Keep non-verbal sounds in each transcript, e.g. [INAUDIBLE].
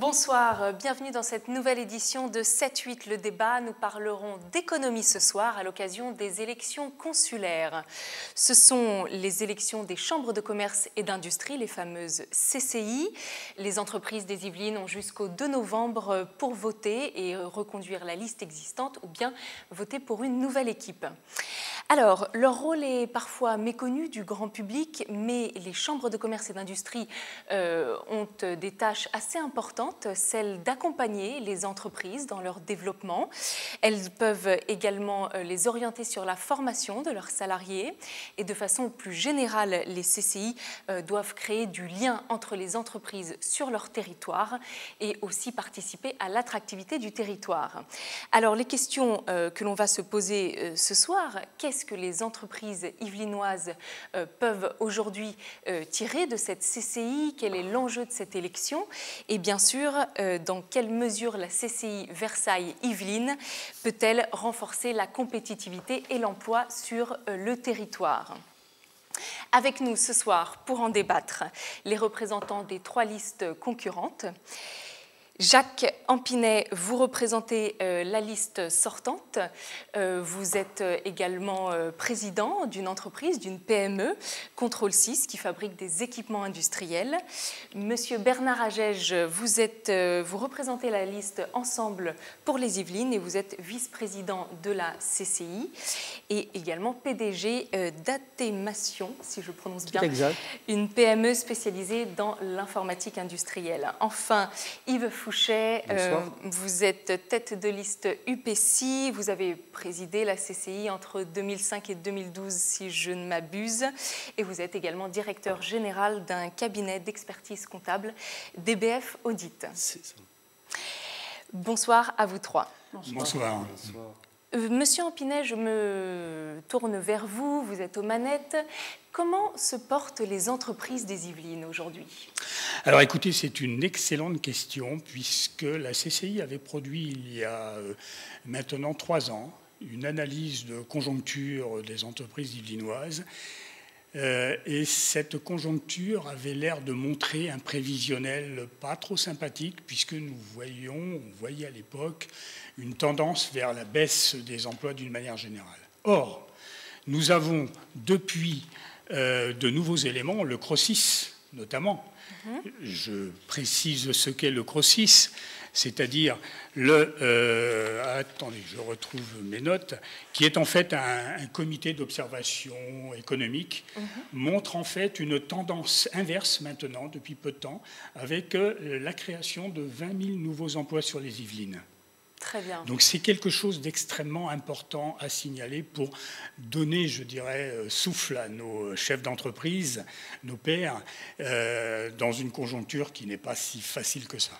Bonsoir, bienvenue dans cette nouvelle édition de 7-8 le débat. Nous parlerons d'économie ce soir à l'occasion des élections consulaires. Ce sont les élections des chambres de commerce et d'industrie, les fameuses CCI. Les entreprises des Yvelines ont jusqu'au 2 novembre pour voter et reconduire la liste existante ou bien voter pour une nouvelle équipe. Alors, leur rôle est parfois méconnu du grand public, mais les chambres de commerce et d'industrie euh, ont des tâches assez importantes, celles d'accompagner les entreprises dans leur développement. Elles peuvent également euh, les orienter sur la formation de leurs salariés et de façon plus générale, les CCI euh, doivent créer du lien entre les entreprises sur leur territoire et aussi participer à l'attractivité du territoire. Alors, les questions que l'on va se poser ce soir, qu'est-ce que les entreprises yvelinoises euh, peuvent aujourd'hui euh, tirer de cette CCI Quel est l'enjeu de cette élection? Et bien sûr, euh, dans quelle mesure la CCI Versailles-Yvelines peut-elle renforcer la compétitivité et l'emploi sur le territoire? Avec nous ce soir pour en débattre les représentants des trois listes concurrentes. Jacques Ampinet, vous représentez euh, la liste sortante. Euh, vous êtes euh, également président d'une entreprise, d'une PME, Contrôle 6, qui fabrique des équipements industriels. Monsieur Bernard Agege, vous, êtes, vous représentez la liste Ensemble pour les Yvelines et vous êtes vice-président de la CCI et également PDG d'Atémation, si je prononce bien, une PME spécialisée dans l'informatique industrielle. Enfin, Yves Euh, vous êtes tête de liste UPC, vous avez présidé la CCI entre 2005 et 2012 si je ne m'abuse, et vous êtes également directeur général d'un cabinet d'expertise comptable, DBF Audit. Bonsoir à vous trois. Bonsoir. Euh, Monsieur Ampinet, je me tourne vers vous, vous êtes aux manettes. Comment se portent les entreprises des Yvelines aujourd'hui? Alors écoutez, c'est une excellente question puisque la CCI avait produit il y a euh, maintenant trois ans une analyse de conjoncture des entreprises yvelinoises. Euh, et cette conjoncture avait l'air de montrer un prévisionnel pas trop sympathique, puisque nous voyions, on voyait à l'époque une tendance vers la baisse des emplois d'une manière générale. Or, nous avons depuis euh, de nouveaux éléments, le CROSIS notamment. Mhm. Je précise ce qu'est le CROSIS, c'est-à-dire le. Euh, attendez, je retrouve mes notes, qui est en fait un, comité d'observation économique, mhm. montre en fait une tendance inverse maintenant, depuis peu de temps, avec euh, la création de 20 000 nouveaux emplois sur les Yvelines. Très bien. Donc c'est quelque chose d'extrêmement important à signaler pour donner, je dirais, euh, souffle à nos chefs d'entreprise, nos pairs, euh, dans une conjoncture qui n'est pas si facile que ça.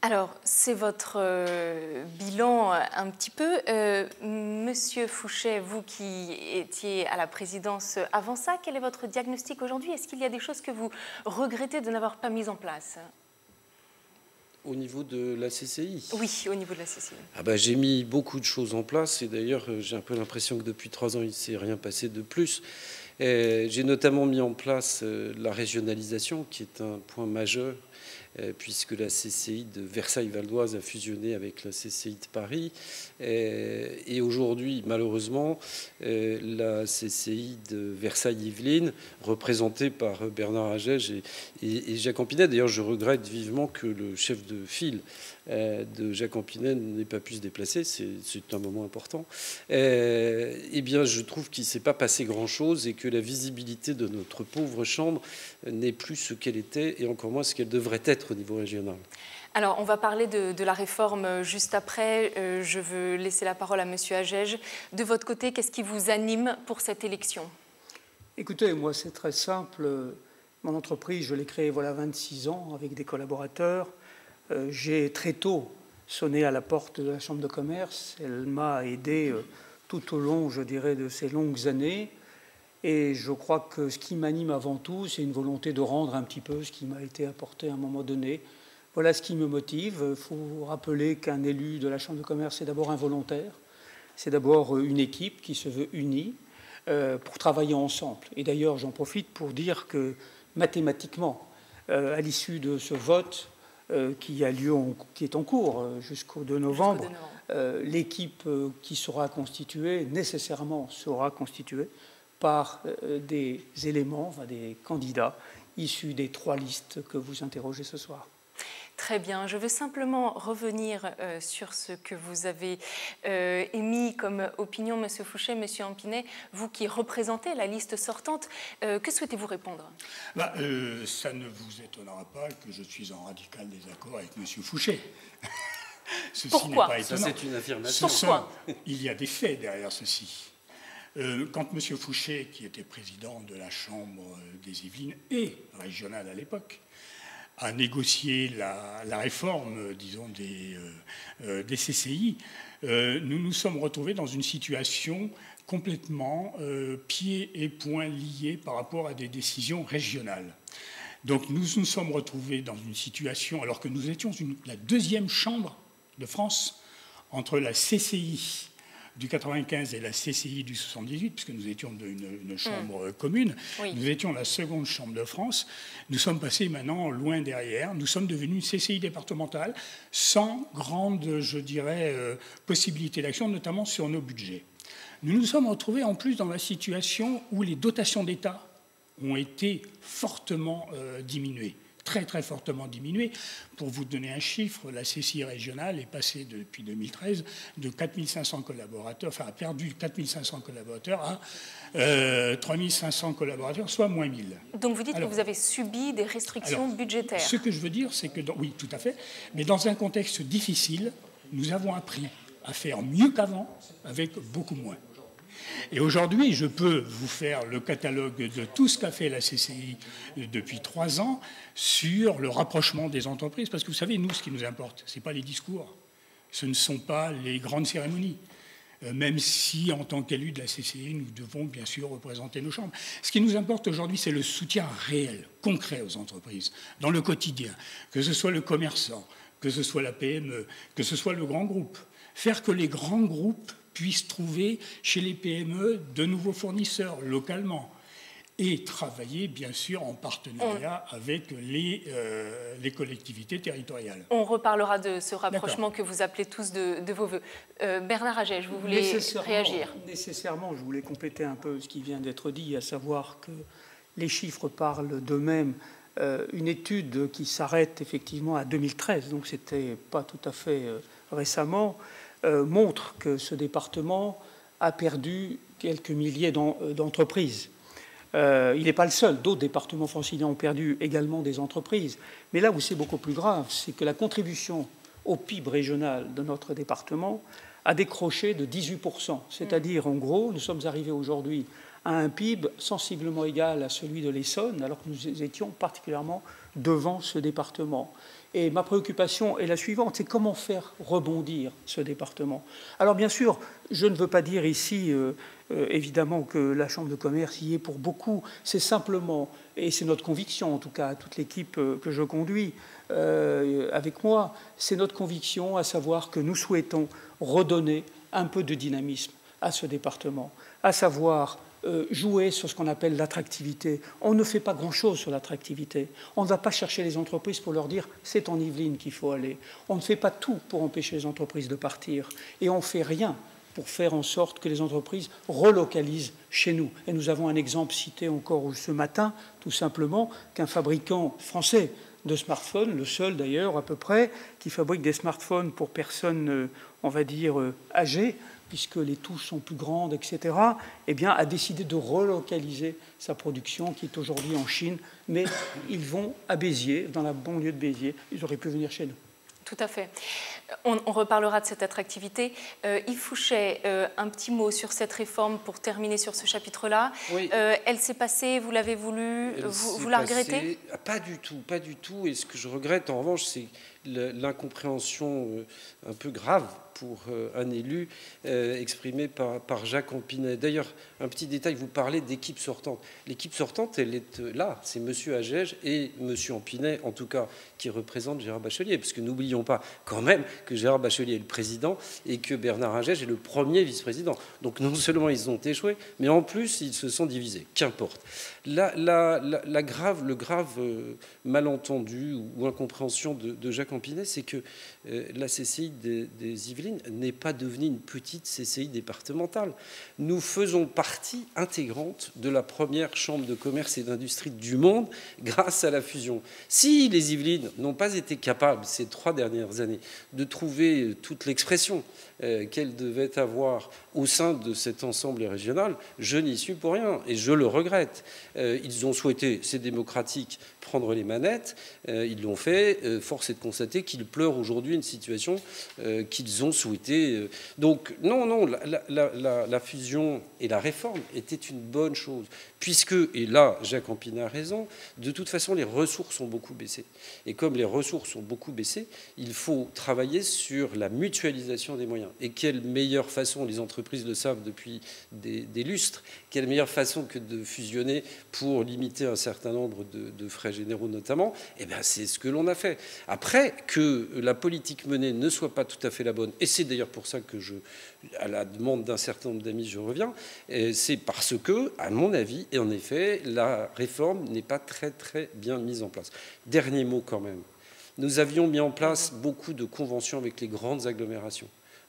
Alors, c'est votre euh, bilan un petit peu. Monsieur Fouchet, vous qui étiez à la présidence avant ça, quel est votre diagnostic aujourd'hui? Est-ce qu'il y a des choses que vous regrettez de n'avoir pas mises en place? Au niveau de la CCI Oui, au niveau de la CCI. Ah bah, j'ai mis beaucoup de choses en place et d'ailleurs euh, j'ai un peu l'impression que depuis trois ans il ne s'est rien passé de plus. J'ai notamment mis en place euh, la régionalisation qui est un point majeur puisque la CCI de Versailles-Valdoise a fusionné avec la CCI de Paris. Euh, et aujourd'hui, malheureusement, euh, la CCI de Versailles-Yvelines, représentée par Bernard Agege et, Jacques Ampinet, d'ailleurs je regrette vivement que le chef de file de Jacques Ampinet n'ait pas pu se déplacer, c'est un moment important, eh bien je trouve qu'il ne s'est pas passé grand-chose et que la visibilité de notre pauvre chambre n'est plus ce qu'elle était et encore moins ce qu'elle devrait être au niveau régional alors, on va parler de, la réforme euh, juste après. Euh, je veux laisser la parole à M. Agege. De votre côté, qu'est-ce qui vous anime pour cette élection? Écoutez, moi, c'est très simple. Mon entreprise, je l'ai créée voilà 26 ans avec des collaborateurs. Euh, j'ai très tôt sonné à la porte de la Chambre de commerce. Elle m'a aidé tout au long, je dirais, de ces longues années. Et je crois que ce qui m'anime avant tout, c'est une volonté de rendre un petit peu ce qui m'a été apporté à un moment donné. Voilà ce qui me motive. Il faut rappeler qu'un élu de la Chambre de commerce, c'est d'abord un volontaire. C'est d'abord une équipe qui se veut unie euh, pour travailler ensemble. Et d'ailleurs, j'en profite pour dire que mathématiquement, euh, à l'issue de ce vote, qui, a lieu qui est en cours jusqu'au 2 novembre. L'équipe qui sera constituée, nécessairement sera constituée par des éléments, des candidats issus des trois listes que vous interrogez ce soir. Très bien. Je veux simplement revenir euh, sur ce que vous avez euh, émis comme opinion, Monsieur Fouché, Monsieur Ampinet, vous qui représentez la liste sortante. Euh, que souhaitez-vous répondre? Bah, Ça ne vous étonnera pas que je suis en radical désaccord avec Monsieur Fouché. [LAUGHS] ceci Pourquoi? pas étonnant. c'est une affirmation. Pourquoi? Il y a des faits derrière ceci. Quand M. Fouché, qui était président de la Chambre des Yvelines et régional à l'époque, à négocier la, réforme, disons, des, euh, euh, CCI, euh, nous nous sommes retrouvés dans une situation complètement pieds et poings liés par rapport à des décisions régionales. Donc nous nous sommes retrouvés dans une situation, alors que nous étions la deuxième chambre de France entre la CCI du 95 et la CCI du 78, puisque nous étions une, une chambre mm. commune, nous étions la seconde chambre de France. Nous sommes passés maintenant loin derrière. Nous sommes devenus une CCI départementale sans grande, je dirais, euh, possibilité d'action, notamment sur nos budgets. Nous nous sommes retrouvés en plus dans la situation où les dotations d'État ont été fortement euh, diminuées très très fortement diminué. Pour vous donner un chiffre, la CCI régionale est passée depuis 2013 de 4500 collaborateurs, enfin a perdu 4500 collaborateurs à 3500 euh, collaborateurs, soit moins 1000. Donc vous dites que vous avez subi des restrictions budgétaires. Ce que je veux dire, c'est que, oui, tout à fait, mais dans un contexte difficile, nous avons appris à faire mieux qu'avant avec beaucoup moins. Et aujourd'hui, je peux vous faire le catalogue de tout ce qu'a fait la CCI depuis trois ans sur le rapprochement des entreprises. Parce que vous savez, nous, ce qui nous importe, ce n'est pas les discours, ce ne sont pas les grandes cérémonies. Euh, même si, en tant qu'élus de la CCI, nous devons bien sûr représenter nos chambres. Ce qui nous importe aujourd'hui, c'est le soutien réel, concret aux entreprises, dans le quotidien, que ce soit le commerçant, que ce soit la PME, que ce soit le grand groupe. Faire que les grands groupes puissent trouver chez les PME de nouveaux fournisseurs localement et travailler bien sûr en partenariat avec les, euh, les, collectivités territoriales. On reparlera de ce rapprochement que vous appelez tous de, vos voeux. Euh, Bernard Agège, vous voulez réagir Nécessairement, je voulais compléter un peu ce qui vient d'être dit, à savoir que les chiffres parlent d'eux-mêmes. Euh, une étude qui s'arrête effectivement à 2013, donc c'était pas tout à fait récemment, euh, montre que ce département a perdu quelques milliers euh, d'entreprises. Euh, il n'est pas le seul. D'autres départements franciliens ont perdu également des entreprises. Mais là où c'est beaucoup plus grave, c'est que la contribution au PIB régional de notre département a décroché de 18%. C'est-à-dire, en gros, nous sommes arrivés aujourd'hui à un PIB sensiblement égal à celui de l'Essonne, alors que nous étions particulièrement devant ce département. Et ma préoccupation est la suivante, c'est comment faire rebondir ce département. Alors bien sûr, je ne veux pas dire ici, euh, euh, évidemment, que la Chambre de commerce y est pour beaucoup. C'est simplement, et c'est notre conviction, en tout cas, à toute l'équipe euh, que je conduis avec moi, c'est notre conviction à savoir que nous souhaitons redonner un peu de dynamisme à ce département, à savoir jouer sur ce qu'on appelle l'attractivité. On ne fait pas grand-chose sur l'attractivité. On ne va pas chercher les entreprises pour leur dire c'est en Yvelines qu'il faut aller. On ne fait pas tout pour empêcher les entreprises de partir. Et on ne fait rien pour faire en sorte que les entreprises relocalisent chez nous. Et nous avons un exemple cité encore ce matin, tout simplement, qu'un fabricant français de smartphones, le seul d'ailleurs à peu près, qui fabrique des smartphones pour personnes, euh, on va dire, euh, âgées, puisque les touches sont plus grandes, etc., eh bien, a décidé de relocaliser sa production qui est aujourd'hui en Chine. Mais ils vont à Béziers, dans la banlieue de Béziers. Ils auraient pu venir chez nous. Tout à fait. On, reparlera de cette attractivité. Euh, Yves Fouchet, euh, un petit mot sur cette réforme pour terminer sur ce chapitre-là. Euh, elle s'est passée, vous l'avez voulu, vous, la regrettez? Pas du tout, pas du tout. Et ce que je regrette, en revanche, c'est l'incompréhension un peu grave pour euh, un élu euh, exprimé par, Jacques Ampinet. D'ailleurs, un petit détail, vous parlez d'équipe sortante. L'équipe sortante, elle est euh, là, c'est M. Agege et M. Ampinet, en tout cas, qui représentent Gérard Bachelier, parce que n'oublions pas quand même que Gérard Bachelier est le président et que Bernard Agege est le premier vice-président. Donc non seulement ils ont échoué, mais en plus ils se sont divisés. Qu'importe. La, grave, le grave malentendu ou incompréhension de, Jacques Ampinet, c'est que la CCI des, des Yvelines n'est pas devenue une petite CCI départementale. Nous faisons partie intégrante de la première chambre de commerce et d'industrie du monde grâce à la fusion. Si les Yvelines n'ont pas été capables ces trois dernières années de trouver toute l'expression euh, qu'elles devaient avoir au sein de cet ensemble régional, je n'y suis pour rien et je le regrette. Euh, ils ont souhaité, c'est démocratique, prendre les manettes, euh, ils l'ont fait. force est de constater qu'ils pleurent aujourd'hui une situation qu'ils ont souhaité. Donc non, non, la, fusion et la réforme étaient une bonne chose, puisque, et là Jacques Ampina a raison, de toute façon les ressources ont beaucoup baissé. Et comme les ressources ont beaucoup baissé, il faut travailler sur la mutualisation des moyens. Et quelle meilleure façon, les entreprises le savent depuis des, lustres, quelle meilleure façon que de fusionner pour limiter un certain nombre de, frais généraux notamment Eh bien, c'est ce que l'on a fait. Après, que la politique menée ne soit pas tout à fait la bonne, et c'est d'ailleurs pour ça que je, à la demande d'un certain nombre d'amis, je reviens, c'est parce que, à mon avis, et en effet, la réforme n'est pas très très bien mise en place. Dernier mot quand même. Nous avions mis en place beaucoup de conventions avec les grandes agglomérations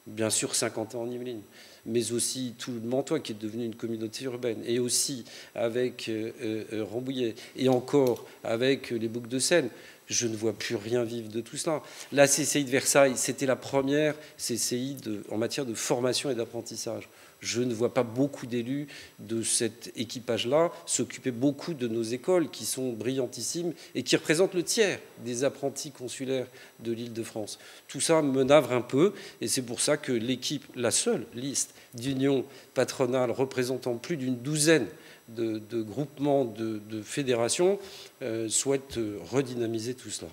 bien sûr 50 ans en Yvelines, mais aussi tout le Mantois qui est devenu une communauté urbaine, et aussi avec euh, euh, Rambouillet, et encore avec les boucles de Seine. Je ne vois plus rien vivre de tout cela. La CCI de Versailles, c'était la première CCI en matière de formation et d'apprentissage je ne vois pas beaucoup d'élus de cet équipage-là s'occuper beaucoup de nos écoles qui sont brillantissimes et qui représentent le tiers des apprentis consulaires de l'île de France. Tout ça me navre un peu et c'est pour ça que l'équipe, la seule liste d'unions patronales représentant plus d'une douzaine de, groupements, de, fédérations, euh, souhaite redynamiser tout cela.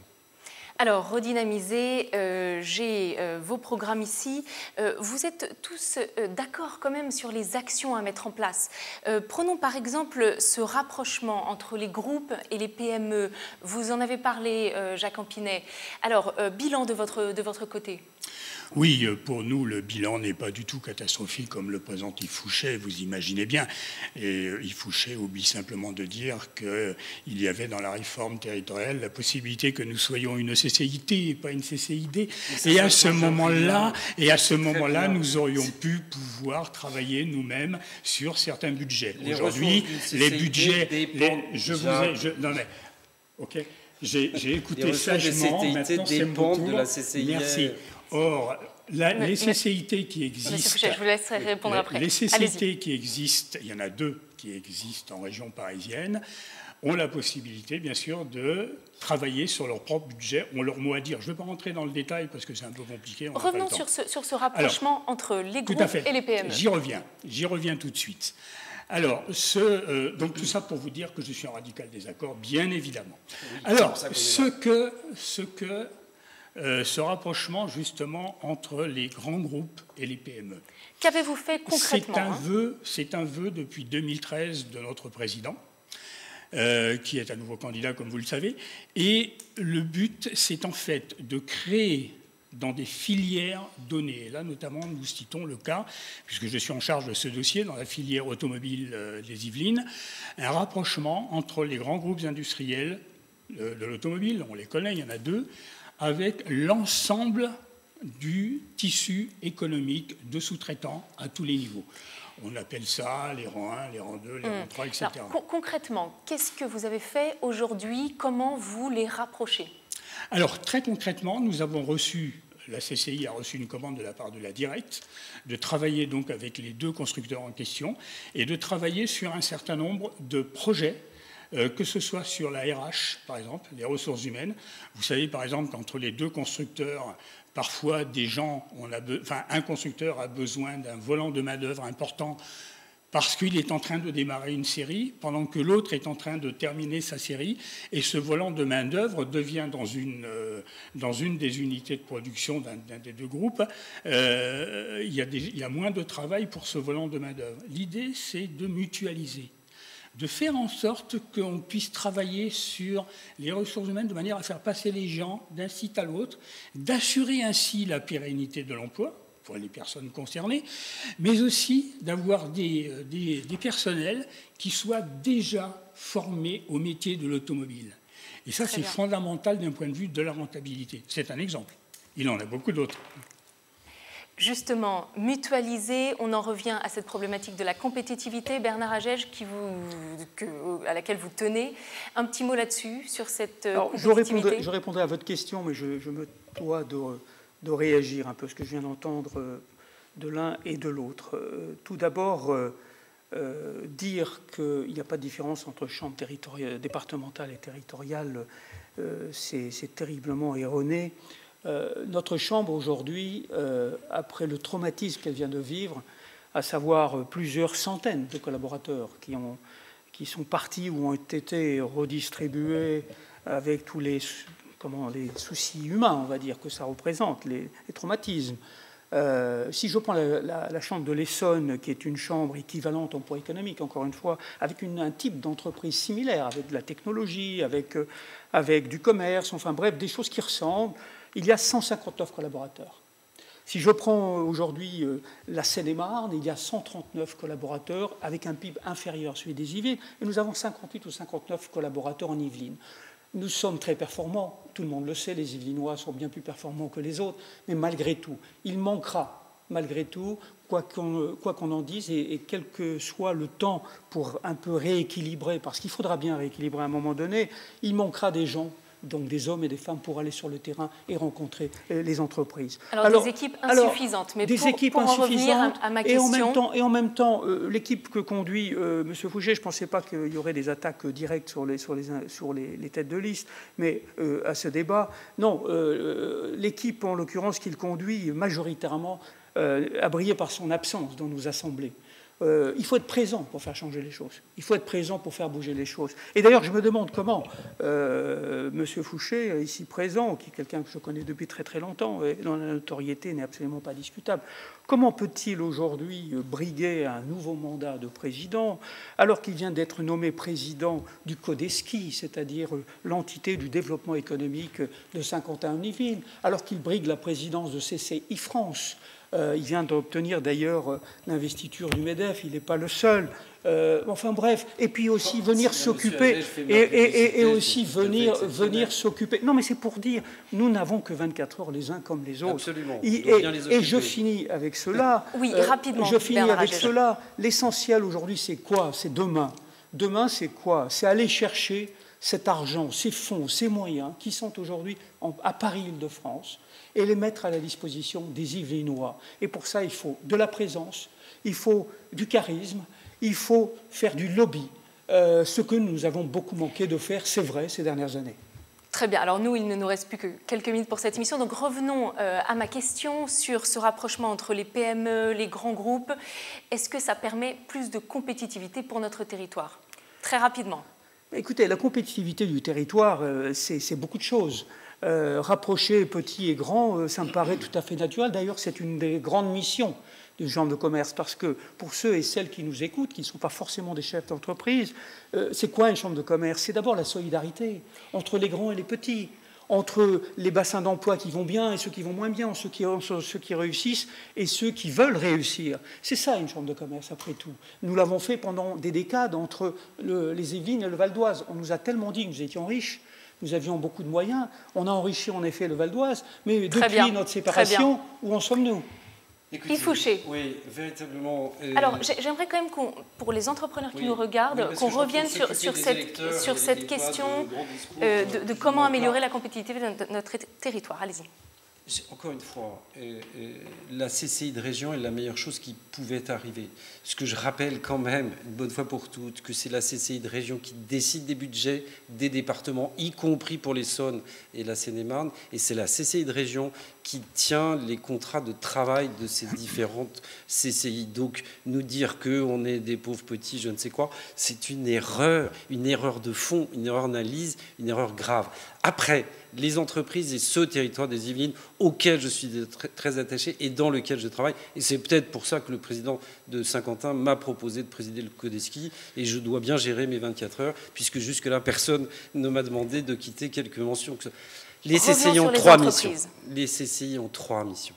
Alors, redynamiser, euh, j'ai euh, vos programmes ici. Euh, vous êtes tous d'accord quand même sur les actions à mettre en place. prenons par exemple ce rapprochement entre les groupes et les PME. Vous en avez parlé, Jacques Ampinet. Alors, bilan de votre, de votre côté oui, euh, pour nous, le bilan n'est pas du tout catastrophique comme le présente Yves Fouché, vous imaginez bien. Et euh, Yves Fouché oublie simplement de dire qu'il y avait dans la réforme territoriale la possibilité que nous soyons une CCIT et pas une CCID. Et à ce moment-là, et à ce moment-là, nous aurions pu pouvoir travailler nous-mêmes sur certains budgets. Aujourd'hui, les budgets, je vous ai, je, non mais, ok. J'ai écouté sagement. Maintenant, dépendent de la CCID. Merci. Or, les CCIT qui existent. Je vous laisserai répondre après. Les CCIT qui existent, il y en a deux qui existent en région parisienne, ont la possibilité, bien sûr, de travailler sur leur propre budget, ont leur mot à dire. Je ne vais pas rentrer dans le détail parce que c'est un peu compliqué. Revenons sur ce, sur ce, rapprochement entre les groupes et les PME. J'y reviens, j'y reviens tout de suite. Alors, ce, euh, donc tout ça pour vous dire que je suis en radical désaccord, bien évidemment. Alors, ce que, ce que euh, ce rapprochement justement entre les grands groupes et les PME. Qu'avez-vous fait concrètement C'est un, hein vœu, c'est un vœu depuis 2013 de notre président, euh, qui est un nouveau candidat, comme vous le savez. Et le but, c'est en fait de créer dans des filières données. là, notamment, nous citons le cas, puisque je suis en charge de ce dossier, dans la filière automobile euh, des Yvelines, un rapprochement entre les grands groupes industriels de l'automobile, on les connaît, il y en a deux, avec l'ensemble du tissu économique de sous-traitants à tous les niveaux. On appelle ça les rangs 1, les rangs 2, les rangs 3, etc. concrètement, qu'est-ce que vous avez fait aujourd'hui? Comment vous les rapprochez? Alors, très concrètement, nous avons reçu la CCI a reçu une commande de la part de la Directe de travailler donc avec les deux constructeurs en question et de travailler sur un certain nombre de projets que ce soit sur la RH, par exemple, les ressources humaines. Vous savez, par exemple, qu'entre les deux constructeurs, parfois des gens, un constructeur a besoin d'un volant de main-d'œuvre important parce qu'il est en train de démarrer une série, pendant que l'autre est en train de terminer sa série, et ce volant de main-d'œuvre devient dans une, euh, des unités de production d'un des deux groupes, euh, y il y a moins de travail pour ce volant de main-d'œuvre. L'idée, c'est de mutualiser de faire en sorte qu'on puisse travailler sur les ressources humaines de manière à faire passer les gens d'un site à l'autre, d'assurer ainsi la pérennité de l'emploi, pour les personnes concernées, mais aussi d'avoir des, euh, des, personnels qui soient déjà formés au métier de l'automobile. Et ça, c'est fondamental d'un point de vue de la rentabilité. C'est un exemple. Il en a beaucoup d'autres. Justement, mutualiser, on en revient à cette problématique de la compétitivité. Bernard Agege, qui vous, à laquelle vous tenez, un petit mot là-dessus, sur cette euh, Alors, compétitivité je répondrai, à votre question, mais je, je me dois de de réagir un peu à ce que je viens d'entendre euh, de l'un et de l'autre. Euh, tout d'abord, euh, dire qu'il n'y a pas de différence entre chambre départementale et territoriale, c'est terriblement erroné. Notre Chambre aujourd'hui, après le traumatisme qu'elle vient de vivre, à savoir plusieurs centaines de collaborateurs qui, ont, qui sont partis ou ont été redistribués avec tous les comment, les soucis humains, on va dire, que ça représente, les, traumatismes. Euh, si je prends la, chambre de l'Essonne, qui est une chambre équivalente en poids économique, encore une fois, avec un type d'entreprise similaire, avec de la technologie, avec, euh, avec du commerce, enfin bref, des choses qui ressemblent, il y a 159 collaborateurs. Si je prends aujourd'hui euh, la Seine-et-Marne, il y a 139 collaborateurs avec un PIB inférieur à celui des Yvelines, et nous avons 58 ou 59 collaborateurs en Yvelines. Nous sommes très performants, tout le monde le sait, les Yvelinois sont bien plus performants que les autres, mais malgré tout, il manquera, malgré tout, quoi qu'on en dise, et, quel que soit le temps pour un peu rééquilibrer, parce qu'il faudra bien rééquilibrer à un moment donné, il manquera des gens donc des hommes et des femmes pour aller sur le terrain et rencontrer euh, les entreprises. Alors, des équipes insuffisantes, mais des pour, équipes insuffisantes, à, ma question... Et en même temps, euh, l'équipe que conduit euh, M. Fouché, je ne pensais pas qu'il y aurait des attaques directes sur les, sur les, sur les, têtes de liste, mais à ce débat, non, l'équipe en l'occurrence qu'il conduit majoritairement a brillé par son absence dans nos assemblées. Euh, il faut être présent pour faire changer les choses. Il faut être présent pour faire bouger les choses. Et d'ailleurs, je me demande comment euh, M. Fouché, ici présent, qui est quelqu'un que je connais depuis très très longtemps, et dont la notoriété n'est absolument pas discutable, comment peut-il aujourd'hui briguer un nouveau mandat de président alors qu'il vient d'être nommé président du CODESKI, c'est-à-dire l'entité du développement économique de Saint-Quentin-en-Yvelines, alors qu'il brigue la présidence de CCI France euh, il vient d'obtenir d'ailleurs euh, l'investiture du MEDEF, il n'est pas le seul. Euh, enfin bref, et puis aussi venir s'occuper, et, aussi venir, venir s'occuper. Non mais c'est pour dire, nous n'avons que 24 heures les uns comme les autres. Absolument. Et, je finis avec cela. Oui, rapidement. Je finis avec cela. L'essentiel aujourd'hui, c'est quoi? C'est demain. Demain, c'est quoi? C'est aller chercher cet argent, ces fonds, ces moyens qui sont aujourd'hui à Paris-Île-de-France et les mettre à la disposition des Yvelinois. Et pour ça, il faut de la présence, il faut du charisme, il faut faire du lobby, euh, ce que nous avons beaucoup manqué de faire, c'est vrai, ces dernières années. Très bien. Alors nous, il ne nous reste plus que quelques minutes pour cette émission. Donc revenons euh, à ma question sur ce rapprochement entre les PME, les grands groupes. Est-ce que ça permet plus de compétitivité pour notre territoire? Très rapidement. Écoutez, la compétitivité du territoire, euh, c'est beaucoup de choses. Euh, rapprocher petit et grand, euh, ça me paraît tout à fait naturel. D'ailleurs, c'est une des grandes missions du genre de commerce, parce que pour ceux et celles qui nous écoutent, qui ne sont pas forcément des chefs d'entreprise, c'est quoi une chambre de commerce? C'est d'abord la solidarité entre les grands et les petits, entre les bassins d'emploi qui vont bien et ceux qui vont moins bien, ceux qui, ceux qui réussissent et ceux qui veulent réussir. C'est ça une chambre de commerce, après tout. Nous l'avons fait pendant des décades entre les Yvelines et le Val d'Oise. On nous a tellement dit que nous étions riches nous avions beaucoup de moyens. On a enrichi en effet le Val d'Oise, mais depuis notre séparation, où en sommes-nous? Écoutez, Fouché. Oui, véritablement. Euh, Alors, j'aimerais quand même, qu'on, pour les entrepreneurs qui nous regardent, qu'on revienne sur, sur cette, sur cette question euh, de, comment améliorer la compétitivité de notre territoire. Allez-y. Encore une fois, euh, euh, la CCI de région est la meilleure chose qui pouvait arriver. Ce que je rappelle quand même, une bonne fois pour toutes, que c'est la CCI de région qui décide des budgets des départements, y compris pour les Saônes et la Seine-et-Marne, et c'est la CCI de région qui tient les contrats de travail de ces différentes CCI. Donc nous dire qu'on est des pauvres petits, je ne sais quoi, c'est une erreur, une erreur de fond, une erreur d'analyse, une erreur grave. Après, les entreprises et ce territoire des Yvelines auquel je suis très attaché et dans lequel je travaille. Et c'est peut-être pour ça que le président de Saint-Quentin m'a proposé de présider le Codeski et je dois bien gérer mes 24 heures puisque jusque-là, personne ne m'a demandé de quitter quelques mentions. Les CCI ont trois missions. Les CCI ont trois missions.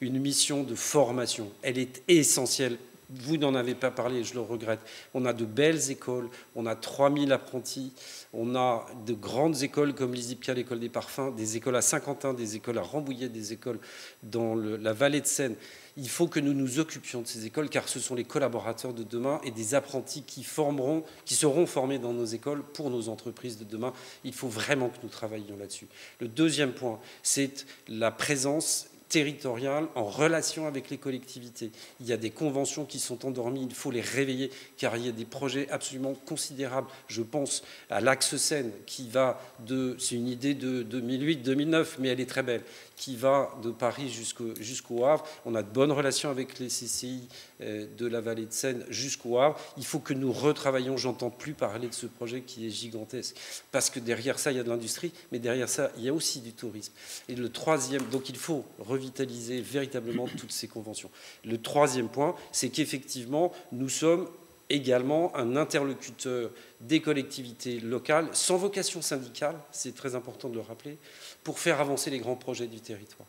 Une mission de formation, elle est essentielle vous n'en avez pas parlé, je le regrette. On a de belles écoles, on a 3000 apprentis, on a de grandes écoles comme l'ISIPCA, l'école des parfums, des écoles à Saint-Quentin, des écoles à Rambouillet, des écoles dans la vallée de Seine. Il faut que nous nous occupions de ces écoles car ce sont les collaborateurs de demain et des apprentis qui formeront, qui seront formés dans nos écoles pour nos entreprises de demain. Il faut vraiment que nous travaillions là-dessus. Le deuxième point, c'est la présence territoriale en relation avec les collectivités. Il y a des conventions qui sont endormies, il faut les réveiller car il y a des projets absolument considérables. Je pense à l'Axe Seine qui va de, c'est une idée de 2008-2009, mais elle est très belle, qui va de Paris jusqu'au Havre. On a de bonnes relations avec les CCI euh, de la vallée de Seine jusqu'au Havre. Il faut que nous retravaillions. J'entends plus parler de ce projet qui est gigantesque parce que derrière ça, il y a de l'industrie, mais derrière ça, il y a aussi du tourisme. Et le troisième, donc il faut revitaliser véritablement toutes ces conventions. Le troisième point, c'est qu'effectivement, nous sommes également un interlocuteur des collectivités locales, sans vocation syndicale, c'est très important de le rappeler, pour faire avancer les grands projets du territoire.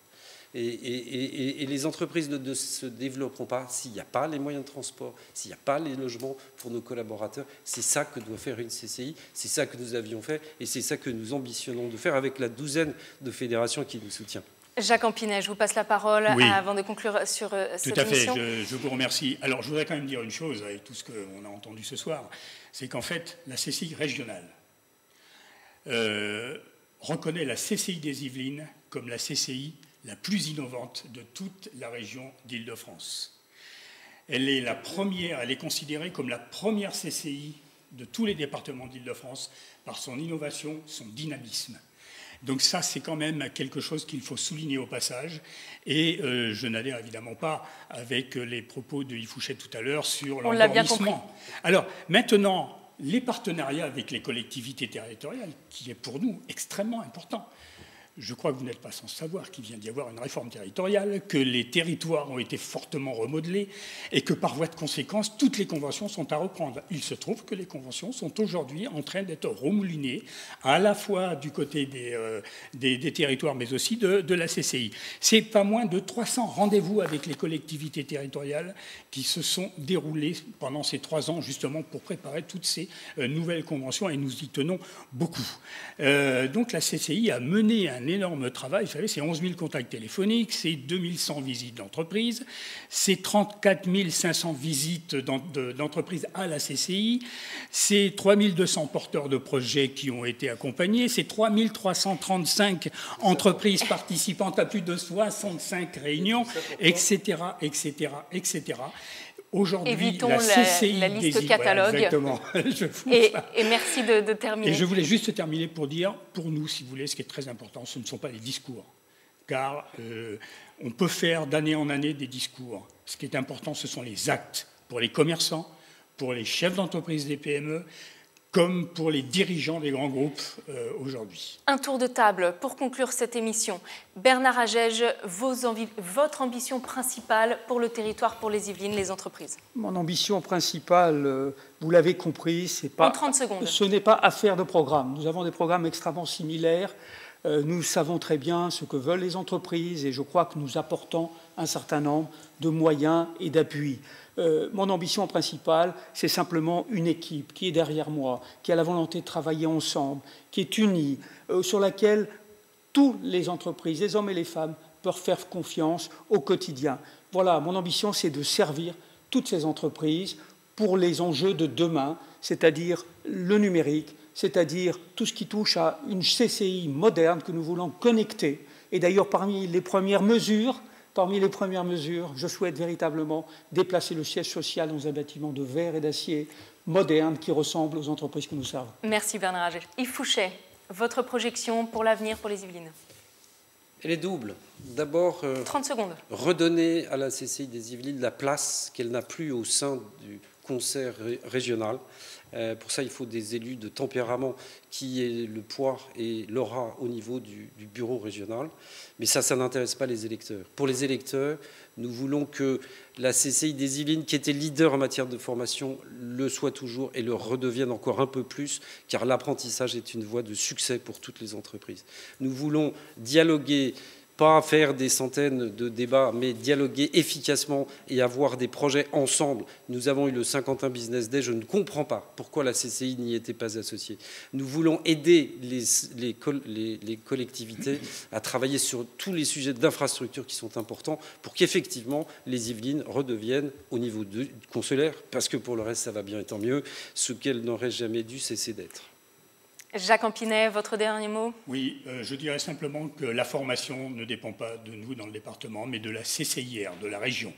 Et, les entreprises ne, se développeront pas s'il n'y a pas les moyens de transport, s'il n'y a pas les logements pour nos collaborateurs. C'est ça que doit faire une CCI, c'est ça que nous avions fait, et c'est ça que nous ambitionnons de faire avec la douzaine de fédérations qui nous soutiennent. Jacques Ampinet, je vous passe la parole avant de conclure sur euh, cette. Tout à fait, je, vous remercie. Alors, je voudrais quand même dire une chose avec tout ce qu'on a entendu ce soir, c'est qu'en fait, la CCI régionale euh, reconnaît la CCI des Yvelines comme la CCI la plus innovante de toute la région d'Île-de-France. Elle est la première, elle est considérée comme la première CCI de tous les départements d'Île-de-France par son innovation, son dynamisme. Donc ça, c'est quand même quelque chose qu'il faut souligner au passage. Et euh, je n'adhère évidemment pas avec les propos de Yves Fouchet tout à l'heure sur l'endormissement. Alors maintenant, les partenariats avec les collectivités territoriales, qui est pour nous extrêmement important. Je crois que vous n'êtes pas sans savoir qu'il vient d'y avoir une réforme territoriale, que les territoires ont été fortement remodelés et que par voie de conséquence, toutes les conventions sont à reprendre. Il se trouve que les conventions sont aujourd'hui en train d'être remoulinées à la fois du côté des, euh, des, territoires mais aussi de, de la CCI. C'est pas moins de 300 rendez-vous avec les collectivités territoriales qui se sont déroulés pendant ces trois ans justement pour préparer toutes ces euh, nouvelles conventions et nous y tenons beaucoup. Euh, donc la CCI a mené un énorme travail. Vous savez, c'est 11 000 contacts téléphoniques, c'est 2100 visites d'entreprise, c'est 34 500 visites d'entreprises à la CCI, c'est 3200 porteurs de projets qui ont été accompagnés, c'est 3335 entreprises participantes à plus de 65 réunions, etc., etc., etc. Aujourd'hui, la, CCI la, liste catalogue. exactement. [LAUGHS] et, et, merci de, de, terminer. Et je voulais juste terminer pour dire, pour nous, si vous voulez, ce qui est très important, ce ne sont pas les discours. Car euh, on peut faire d'année en année des discours. Ce qui est important, ce sont les actes pour les commerçants, pour les chefs d'entreprise des PME, comme pour les dirigeants des grands groupes euh, aujourd'hui. Un tour de table pour conclure cette émission. Bernard Agege, votre ambition principale pour le territoire, pour les Yvelines, les entreprises? Mon ambition principale, euh, vous l'avez compris, c'est pas, 30 secondes. ce n'est pas affaire de programme. Nous avons des programmes extrêmement similaires. Euh, nous savons très bien ce que veulent les entreprises et je crois que nous apportons un certain nombre de moyens et d'appuis. Euh, mon ambition principale, c'est simplement une équipe qui est derrière moi, qui a la volonté de travailler ensemble, qui est unie, euh, sur laquelle toutes les entreprises, les hommes et les femmes, peuvent faire confiance au quotidien. Voilà, mon ambition, c'est de servir toutes ces entreprises pour les enjeux de demain, c'est-à-dire le numérique, c'est-à-dire tout ce qui touche à une CCI moderne que nous voulons connecter Et d'ailleurs, parmi les premières mesures, Parmi les premières mesures, je souhaite véritablement déplacer le siège social dans un bâtiment de verre et d'acier moderne qui ressemble aux entreprises que nous servons. Merci Bernard Ager. Yves Fouché, votre projection pour l'avenir pour les Yvelines? Elle est double. D'abord, euh, secondes. redonner à la CCI des Yvelines la place qu'elle n'a plus au sein du concert régional. Euh, pour ça, il faut des élus de tempérament qui aient le poids et l'aura au niveau du, bureau régional. Mais ça, ça n'intéresse pas les électeurs. Pour les électeurs, nous voulons que la CCI des Yvelines, qui était leader en matière de formation, le soit toujours et le redevienne encore un peu plus, car l'apprentissage est une voie de succès pour toutes les entreprises. Nous voulons dialoguer pas faire des centaines de débats, mais dialoguer efficacement et avoir des projets ensemble. Nous avons eu le Saint-Quentin Business Day, je ne comprends pas pourquoi la CCI n'y était pas associée. Nous voulons aider les, collectivités à travailler sur tous les sujets d'infrastructure qui sont importants pour qu'effectivement les Yvelines redeviennent au niveau consulaire, parce que pour le reste ça va bien et tant mieux, ce qu'elles n'auraient jamais dû cesser d'être. Jacques Ampinet, votre dernier mot? Oui, euh, je dirais simplement que la formation ne dépend pas de nous dans le département, mais de la CCIR, de la région.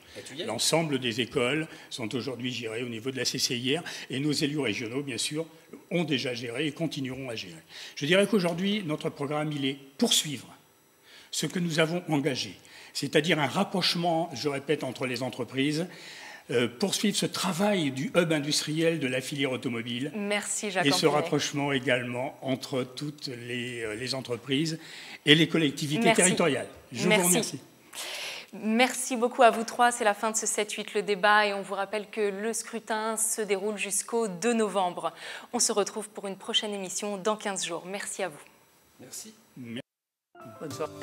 L'ensemble des écoles sont aujourd'hui gérées au niveau de la CCIR, et nos élus régionaux, bien sûr, ont déjà géré et continueront à gérer. Je dirais qu'aujourd'hui, notre programme, il est poursuivre ce que nous avons engagé, c'est-à-dire un rapprochement, je répète, entre les entreprises, euh, poursuivre ce travail du hub industriel de la filière automobile. Merci Jacques. Et ce rapprochement également entre toutes les, euh, entreprises et les collectivités territoriales. Je vous remercie. Merci beaucoup à vous trois. C'est la fin de ce 7-8 le débat et on vous rappelle que le scrutin se déroule jusqu'au 2 novembre. On se retrouve pour une prochaine émission dans 15 jours. Merci à vous. Merci. Bonne soirée.